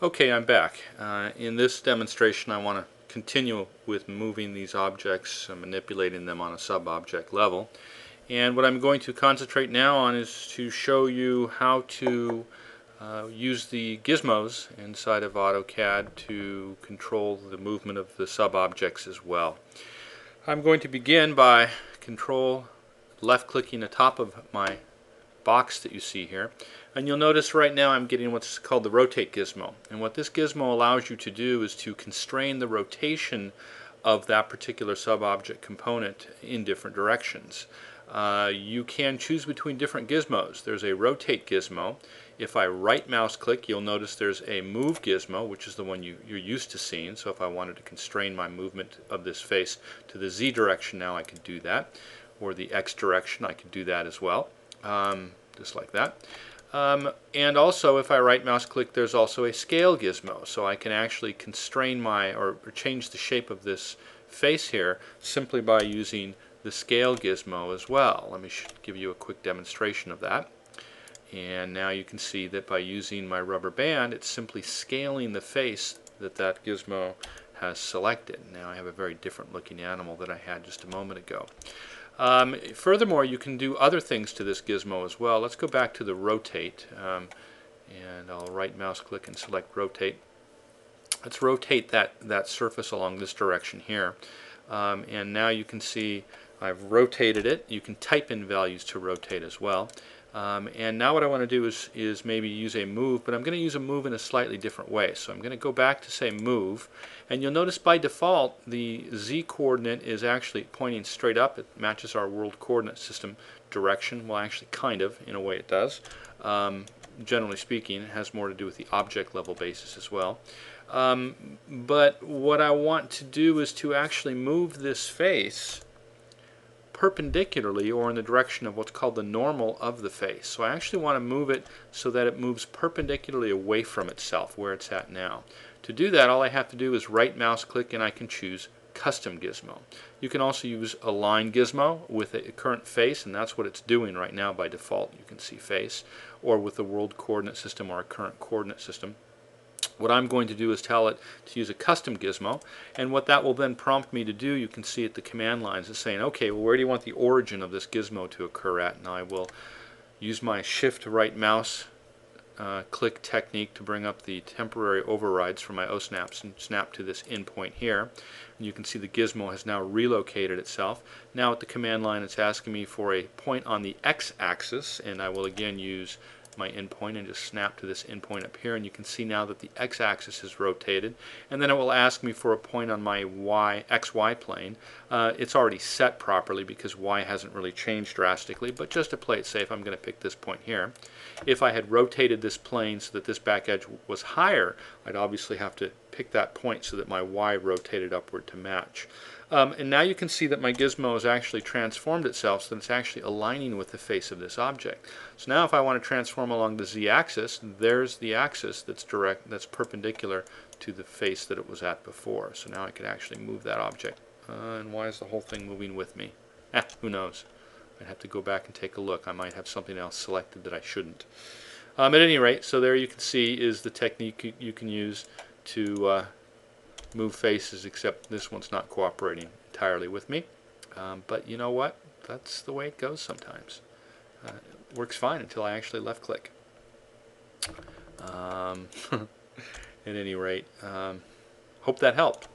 Okay, I'm back. Uh, in this demonstration I want to continue with moving these objects, uh, manipulating them on a sub-object level. And what I'm going to concentrate now on is to show you how to uh, use the gizmos inside of AutoCAD to control the movement of the sub-objects as well. I'm going to begin by control left clicking the top of my box that you see here. And you'll notice right now I'm getting what's called the rotate gizmo. And what this gizmo allows you to do is to constrain the rotation of that particular sub-object component in different directions. Uh, you can choose between different gizmos. There's a rotate gizmo. If I right mouse click, you'll notice there's a move gizmo, which is the one you, you're used to seeing. So if I wanted to constrain my movement of this face to the Z direction now, I could do that. Or the X direction, I could do that as well um, just like that. Um, and also, if I right mouse click, there's also a scale gizmo. So I can actually constrain my, or, or change the shape of this face here simply by using the scale gizmo as well. Let me give you a quick demonstration of that. And now you can see that by using my rubber band, it's simply scaling the face that that gizmo has selected. Now I have a very different looking animal that I had just a moment ago. Um, furthermore, you can do other things to this gizmo as well. Let's go back to the rotate. Um, and I'll right mouse click and select rotate. Let's rotate that, that surface along this direction here. Um, and now you can see I've rotated it. You can type in values to rotate as well. Um, and now what I want to do is, is maybe use a move, but I'm going to use a move in a slightly different way. So I'm going to go back to say move, and you'll notice by default the z coordinate is actually pointing straight up. It matches our world coordinate system direction. Well, actually kind of, in a way it does. Um, generally speaking, it has more to do with the object level basis as well. Um, but what I want to do is to actually move this face perpendicularly or in the direction of what's called the normal of the face. So I actually want to move it so that it moves perpendicularly away from itself where it's at now. To do that all I have to do is right mouse click and I can choose custom gizmo. You can also use align gizmo with a current face and that's what it's doing right now by default. You can see face or with the world coordinate system or a current coordinate system. What I'm going to do is tell it to use a custom gizmo, and what that will then prompt me to do, you can see at the command lines, is saying, okay, well, where do you want the origin of this gizmo to occur at? And I will use my shift right mouse uh, click technique to bring up the temporary overrides for my OSNAPs and snap to this endpoint here. And you can see the gizmo has now relocated itself. Now at the command line it's asking me for a point on the x-axis and I will again use my endpoint and just snap to this endpoint up here. And you can see now that the x-axis is rotated. And then it will ask me for a point on my y xy plane. Uh, it's already set properly because y hasn't really changed drastically. But just to play it safe I'm going to pick this point here. If I had rotated this plane so that this back edge was higher I'd obviously have to pick that point so that my y rotated upward to match um, and now you can see that my gizmo has actually transformed itself so that it's actually aligning with the face of this object. So now if I want to transform along the z-axis, there's the axis that's direct, that's perpendicular to the face that it was at before. So now I can actually move that object. Uh, and why is the whole thing moving with me? Eh, who knows? I'd have to go back and take a look. I might have something else selected that I shouldn't. Um, at any rate, so there you can see is the technique you can use to uh, move faces except this one's not cooperating entirely with me. Um, but you know what? That's the way it goes sometimes. Uh, it works fine until I actually left click. Um, at any rate, um, hope that helped.